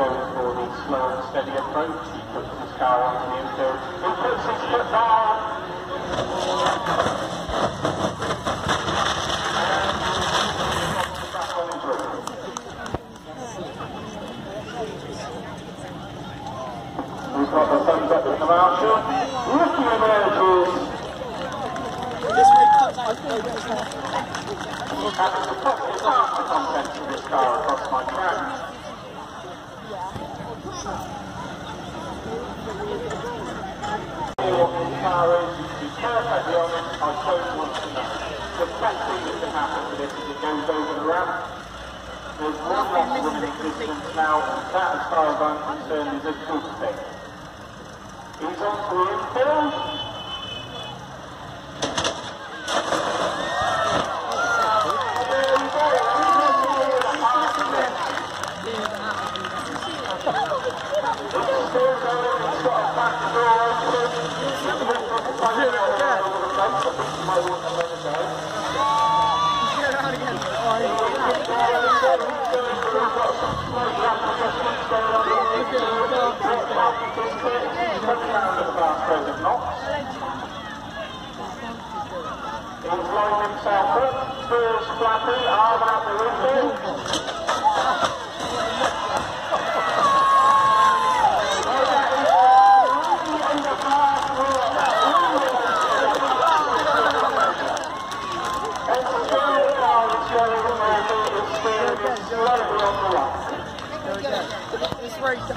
going for the slow and steady approach. He puts his car onto the infield. He puts his foot down. We've got the up in the marshal. Rookie emerges. Having to pop his half the contents of this car across my track. what his car is, to be perfectly honest, I to know. The best thing that can happen to this is it goes over the ramp. There's one less running distance now, and that, as far as I'm concerned, is a good thing. He's on to infield. He's lined himself up, spurs flapping, arm out the window. Right down.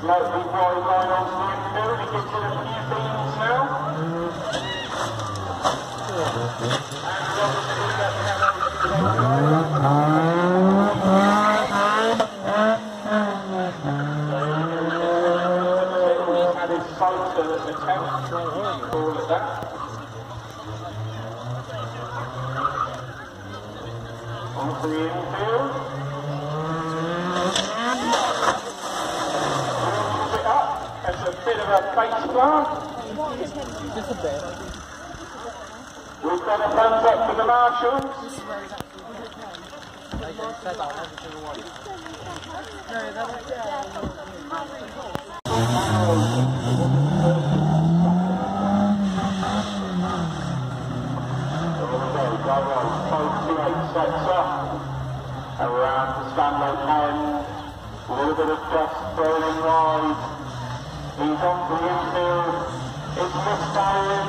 Slightly wide line onto the infield, he gets in a few beams now. And obviously we get the He's sights attempt, call it that. Onto the infield. A bit of a face plant. Just a bit. We've got a thumbs up for the marshals. To sets up around the Stanley end. A little bit of dust thrown wide. He's on the infield. It's misfiring.